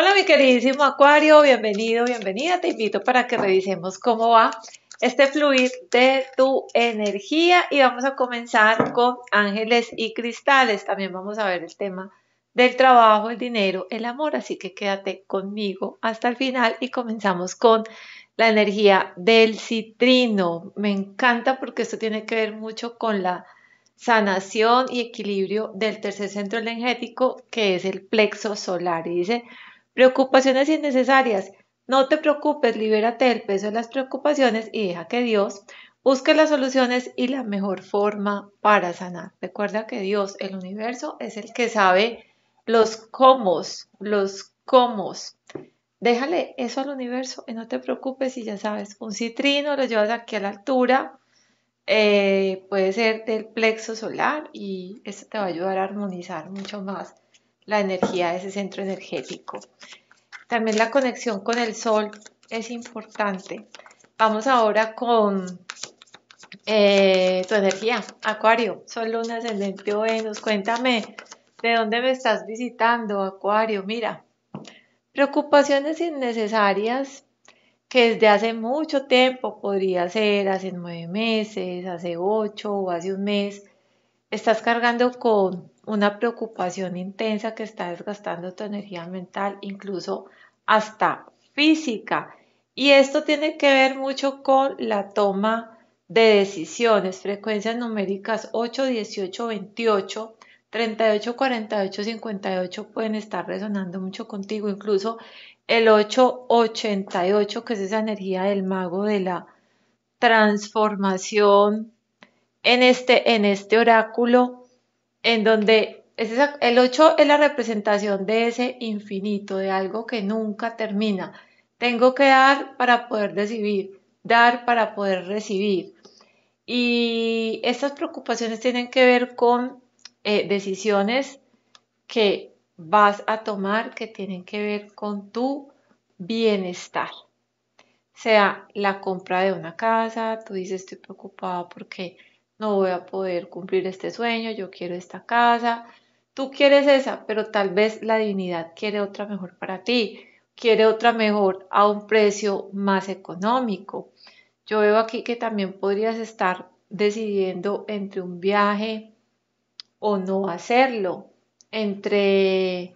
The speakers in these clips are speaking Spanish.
Hola mi queridísimo Acuario, bienvenido, bienvenida. Te invito para que revisemos cómo va este fluir de tu energía y vamos a comenzar con ángeles y cristales. También vamos a ver el tema del trabajo, el dinero, el amor, así que quédate conmigo hasta el final y comenzamos con la energía del citrino. Me encanta porque esto tiene que ver mucho con la sanación y equilibrio del tercer centro energético que es el plexo solar y dice preocupaciones innecesarias no te preocupes, libérate del peso de las preocupaciones y deja que Dios busque las soluciones y la mejor forma para sanar. Recuerda que Dios, el universo, es el que sabe los cómo, los cómo. Déjale eso al universo y no te preocupes si ya sabes, un citrino lo llevas aquí a la altura, eh, puede ser del plexo solar y esto te va a ayudar a armonizar mucho más la energía de ese centro energético. También la conexión con el sol es importante. Vamos ahora con eh, tu energía, Acuario, Sol, Luna, Ascendente o Venus. Cuéntame de dónde me estás visitando, Acuario. Mira, preocupaciones innecesarias que desde hace mucho tiempo, podría ser hace nueve meses, hace ocho o hace un mes, estás cargando con una preocupación intensa que está desgastando tu energía mental, incluso hasta física. Y esto tiene que ver mucho con la toma de decisiones, frecuencias numéricas 8, 18, 28, 38, 48, 58 pueden estar resonando mucho contigo, incluso el 8, 88, que es esa energía del mago de la transformación en este, en este oráculo, en donde el 8 es la representación de ese infinito, de algo que nunca termina. Tengo que dar para poder recibir, dar para poder recibir. Y estas preocupaciones tienen que ver con eh, decisiones que vas a tomar que tienen que ver con tu bienestar. Sea la compra de una casa, tú dices estoy preocupada porque no voy a poder cumplir este sueño, yo quiero esta casa, Tú quieres esa, pero tal vez la divinidad quiere otra mejor para ti, quiere otra mejor a un precio más económico. Yo veo aquí que también podrías estar decidiendo entre un viaje o no hacerlo, entre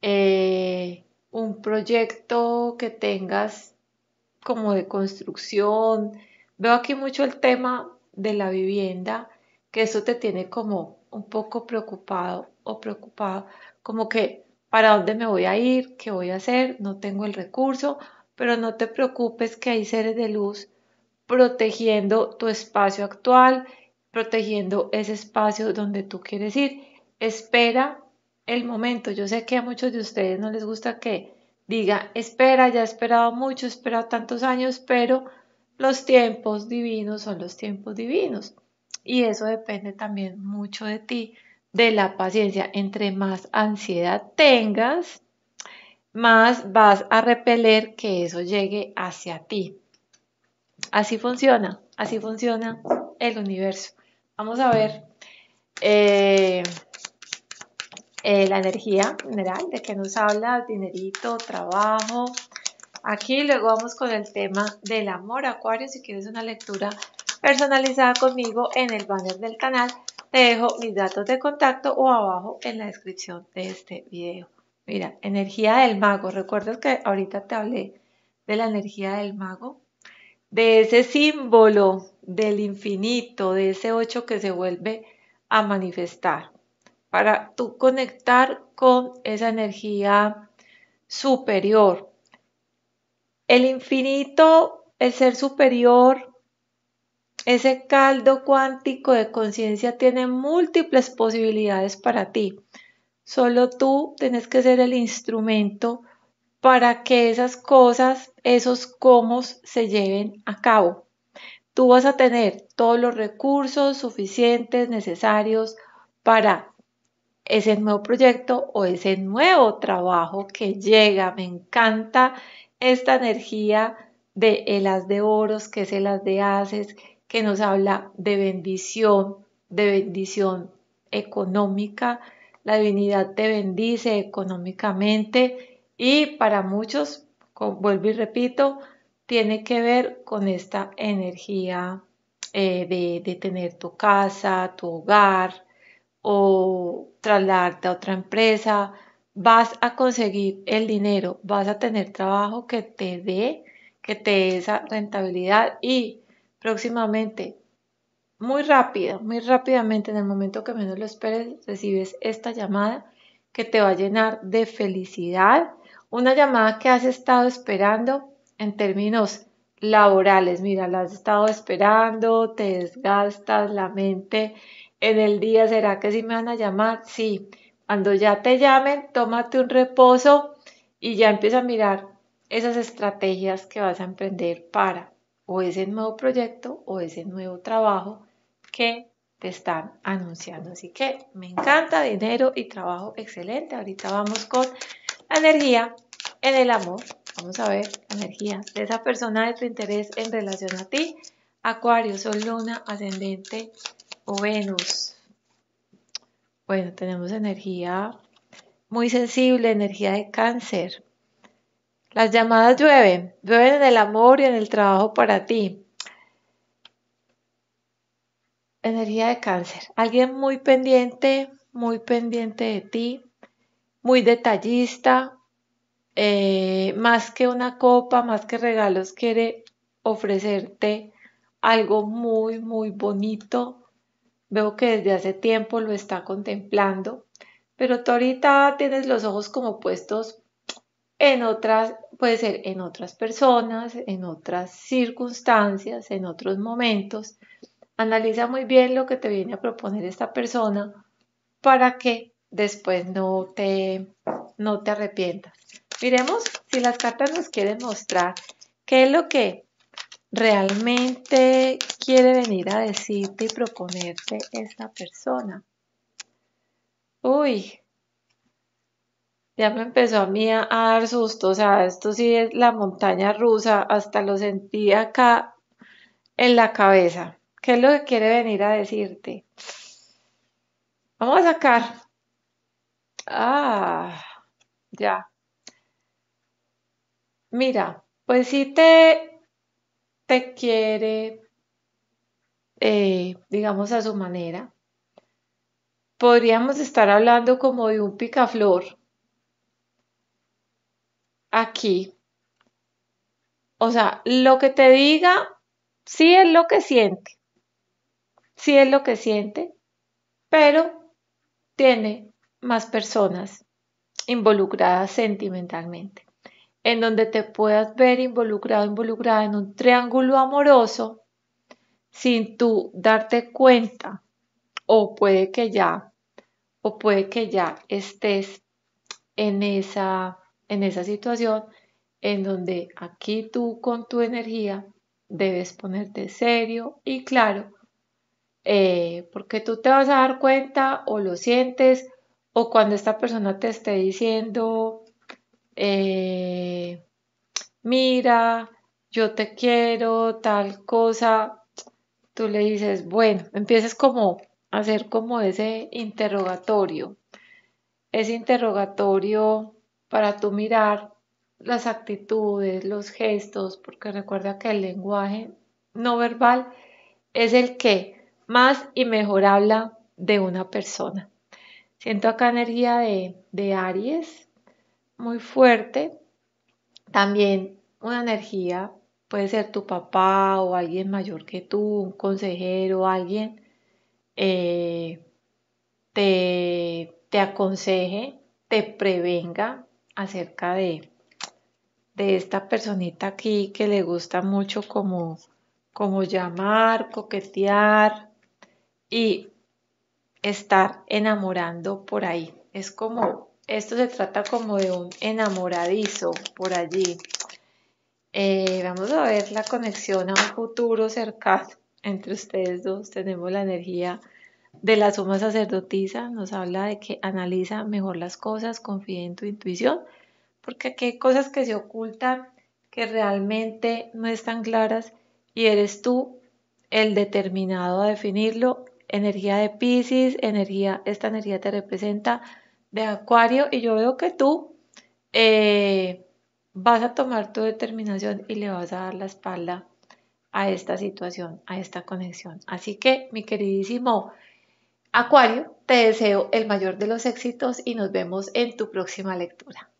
eh, un proyecto que tengas como de construcción. Veo aquí mucho el tema de la vivienda, que eso te tiene como un poco preocupado o preocupado, como que para dónde me voy a ir, qué voy a hacer, no tengo el recurso, pero no te preocupes que hay seres de luz protegiendo tu espacio actual, protegiendo ese espacio donde tú quieres ir. Espera el momento. Yo sé que a muchos de ustedes no les gusta que diga, espera, ya he esperado mucho, he esperado tantos años, pero los tiempos divinos son los tiempos divinos. Y eso depende también mucho de ti de la paciencia. Entre más ansiedad tengas, más vas a repeler que eso llegue hacia ti. Así funciona, así funciona el universo. Vamos a ver eh, eh, la energía general de que nos habla, dinerito, trabajo. Aquí luego vamos con el tema del amor, Acuario. Si quieres una lectura personalizada conmigo en el banner del canal, te dejo mis datos de contacto o abajo en la descripción de este video. Mira, energía del mago. ¿Recuerdas que ahorita te hablé de la energía del mago? De ese símbolo del infinito, de ese 8 que se vuelve a manifestar. Para tú conectar con esa energía superior. El infinito, el ser superior, ese caldo cuántico de conciencia tiene múltiples posibilidades para ti. Solo tú tienes que ser el instrumento para que esas cosas, esos cómo se lleven a cabo. Tú vas a tener todos los recursos suficientes necesarios para ese nuevo proyecto o ese nuevo trabajo que llega. Me encanta esta energía de el as de oros, que es el as de haces, que nos habla de bendición, de bendición económica. La divinidad te bendice económicamente Y para muchos, vuelvo y repito, tiene que ver con esta energía eh, de, de, tener tu casa, tu hogar o trasladarte a otra empresa. Vas a conseguir el dinero, vas a tener trabajo que te dé, que te dé esa rentabilidad y próximamente, muy rápida, muy rápidamente, en el momento que menos lo esperes, recibes esta llamada que te va a llenar de felicidad. Una llamada que has estado esperando en términos laborales. Mira, la has estado esperando, te desgastas la mente en el día. ¿Será que sí me van a llamar? Sí. Cuando ya te llamen, tómate un reposo y ya empieza a mirar esas estrategias que vas a emprender para o ese nuevo proyecto o ese nuevo trabajo que te están anunciando. Así que me encanta dinero y trabajo excelente. Ahorita vamos con la energía en el amor. Vamos a ver la energía de esa persona de tu interés en relación a ti. Acuario, Sol, Luna, Ascendente o Venus. Bueno, tenemos energía muy sensible, energía de cáncer. Las llamadas llueven, llueven en el amor y en el trabajo para ti. Energía de cáncer. Alguien muy pendiente, muy pendiente de ti, muy detallista, eh, más que una copa, más que regalos, quiere ofrecerte algo muy, muy bonito. Veo que desde hace tiempo lo está contemplando, pero tú ahorita tienes los ojos como puestos en otras, puede ser en otras personas, en otras circunstancias, en otros momentos. Analiza muy bien lo que te viene a proponer esta persona para que después no te, no te arrepientas. Miremos si las cartas nos quieren mostrar qué es lo que realmente quiere venir a decirte y proponerte esta persona. Uy, ya me empezó a mí a, dar susto, o sea, esto sí es la montaña rusa, hasta lo sentí acá en la cabeza. ¿Qué es lo que quiere venir a decirte? Vamos a sacar. Ah, ya. Mira, pues si te, te quiere, eh, digamos, a su manera. Podríamos estar hablando como de un picaflor aquí. O sea, lo que te diga, sí es lo que siente. Sí es lo que siente, pero tiene más personas involucradas sentimentalmente en donde te puedas ver involucrado, involucrada en un triángulo amoroso sin tú darte cuenta o puede que ya o puede que ya estés en esa en esa situación en donde aquí tú con tu energía debes ponerte serio y claro eh, porque tú te vas a dar cuenta o lo sientes o cuando esta persona te esté diciendo eh, mira, yo te quiero, tal cosa, tú le dices, bueno, empiezas como a hacer como ese interrogatorio, ese interrogatorio para tú mirar las actitudes, los gestos, porque recuerda que el lenguaje no verbal es el que más y mejor habla de una persona. Siento acá energía de, de Aries, muy fuerte. También una energía puede ser tu papá o alguien mayor que tú, un consejero, alguien eh, te, te, aconseje, te prevenga acerca de, de esta personita aquí que le gusta mucho como, como llamar, coquetear y estar enamorando por ahí. Es como esto se trata como de un enamoradizo por allí. Eh, vamos a ver la conexión a un futuro cercano entre ustedes dos. Tenemos la energía de la suma sacerdotisa. Nos habla de que analiza mejor las cosas, confía en tu intuición, porque aquí hay cosas que se ocultan que realmente no están claras y eres tú el determinado a definirlo. Energía de Pisces, energía, esta energía te representa de Acuario y yo veo que tú eh, vas a tomar tu determinación y le vas a dar la espalda a esta situación, a esta conexión. Así que, mi queridísimo Acuario, te deseo el mayor de los éxitos y nos vemos en tu próxima lectura.